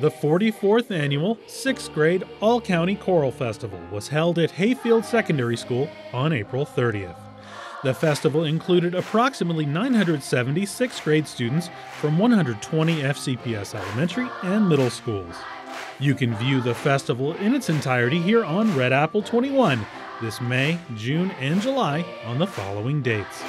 The 44th annual 6th grade All County Choral Festival was held at Hayfield Secondary School on April 30th. The festival included approximately 970 6th grade students from 120 FCPS elementary and middle schools. You can view the festival in its entirety here on Red Apple 21 this May, June, and July on the following dates.